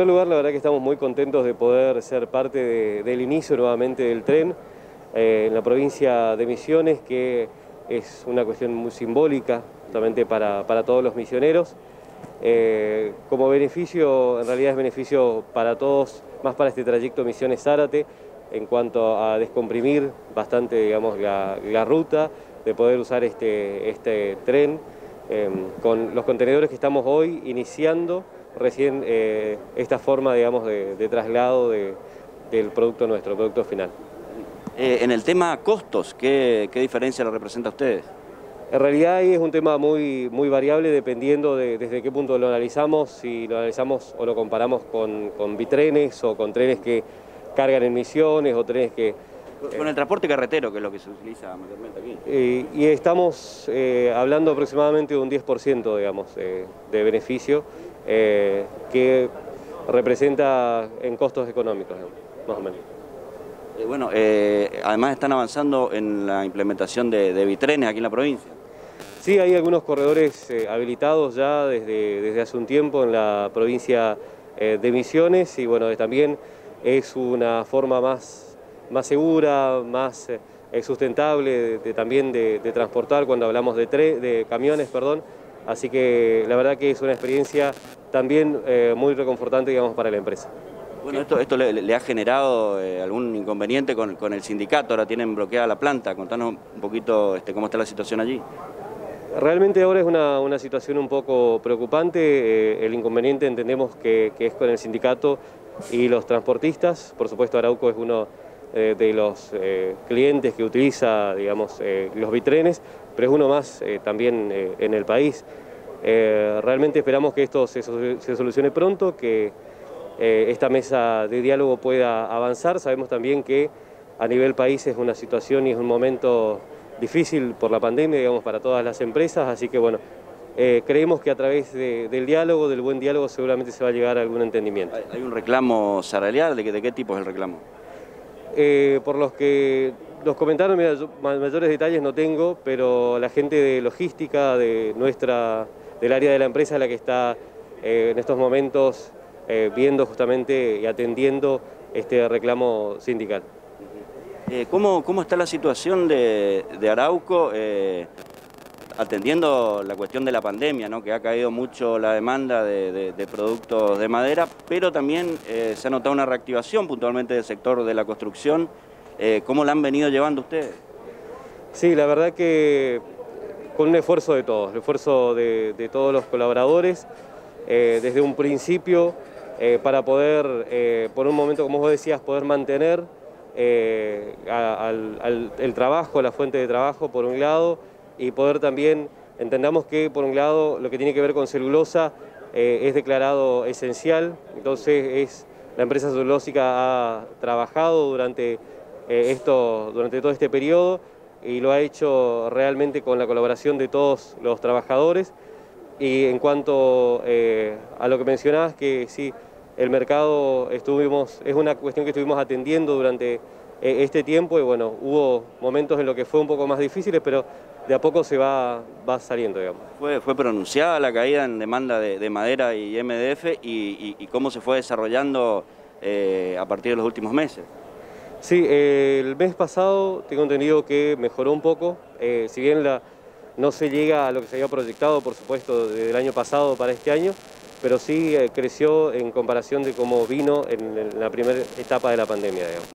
En primer lugar, la verdad que estamos muy contentos de poder ser parte del inicio nuevamente del tren eh, en la provincia de Misiones, que es una cuestión muy simbólica justamente para, todos los misioneros. Eh, como beneficio, en realidad es beneficio para todos, más para este trayecto Misiones-Zárate, en cuanto a descomprimir bastante digamos, la, ruta, de poder usar este, este tren eh, con los contenedores que estamos hoy iniciando recién eh, esta forma, digamos, de, traslado del producto nuestro, producto final. Eh, en el tema costos, ¿qué, diferencia lo representa a ustedes? En realidad ahí es un tema muy, muy variable dependiendo de desde qué punto lo analizamos, si lo analizamos o lo comparamos con, con bitrenes o con trenes que cargan emisiones o trenes que con el transporte carretero, que es lo que se utiliza mayormente aquí. Eh, y estamos hablando aproximadamente de un 10%, digamos, de beneficio eh, que representa en costos económicos, más o menos. Eh, bueno, eh, además están avanzando en la implementación de, de, bitrenes aquí en la provincia. Sí, hay algunos corredores habilitados ya desde, desde hace un tiempo en la provincia de Misiones y bueno, también es una forma más, más segura, más sustentable de, también de, de, transportar cuando hablamos de, de camiones, perdón, Así que la verdad que es una experiencia también eh, muy reconfortante digamos, para la empresa. Bueno, esto, esto le, ha generado eh, algún inconveniente con, el sindicato, ahora tienen bloqueada la planta, contanos un poquito este, cómo está la situación allí. Realmente ahora es una, situación un poco preocupante, eh, el inconveniente entendemos que, es con el sindicato y los transportistas, por supuesto Arauco es uno de los clientes que utiliza digamos, los bitrenes, pero es uno más eh, también eh, en el país. Eh, realmente esperamos que esto se, solucione pronto, que esta mesa de diálogo pueda avanzar. Sabemos también que a nivel país es una situación y es un momento difícil por la pandemia, digamos, para todas las empresas, así que bueno, creemos que a través del diálogo, del buen diálogo, seguramente se va a llegar a algún entendimiento. ¿Hay un reclamo salarial? ¿De qué, tipo es el reclamo? por los que los comentaron, mayores detalles no tengo, pero la gente de logística de nuestra, del área de la empresa es la que está eh, en estos momentos eh, viendo justamente y atendiendo este reclamo sindical. Eh, ¿cómo, está la situación de, Arauco atendiendo la cuestión de la pandemia, ¿no? que ha caído mucho la demanda de, de productos de madera, pero también se ha notado una reactivación puntualmente del sector de la construcción eh, ¿Cómo la han venido llevando ustedes? Sí, la verdad que con un esfuerzo de todos, el esfuerzo de, todos los colaboradores, eh, desde un principio, eh, para poder, por un momento, como vos decías, poder mantener el trabajo, la fuente de trabajo, por un lado, y poder también, entendamos que, por un lado, lo que tiene que ver con celulosa es declarado esencial, entonces es, la empresa celulósica ha trabajado durante eh, esto durante todo este periodo y lo ha hecho realmente con la colaboración de todos los trabajadores. Y en cuanto eh, a lo que mencionabas, que sí, el mercado estuvimos, es una cuestión que estuvimos atendiendo durante eh, este tiempo y bueno, hubo momentos en los que fue un poco más difíciles, pero de a poco se va, va saliendo, digamos. ¿Fue, fue pronunciada la caída en demanda de, madera y MDF y, cómo se fue desarrollando a partir de los últimos meses? Sí, el mes pasado tengo entendido que mejoró un poco, eh, si bien la, no se llega a lo que se había proyectado, por supuesto, desde el año pasado para este año, pero sí eh, creció en comparación de cómo vino en, en la primera etapa de la pandemia. Digamos.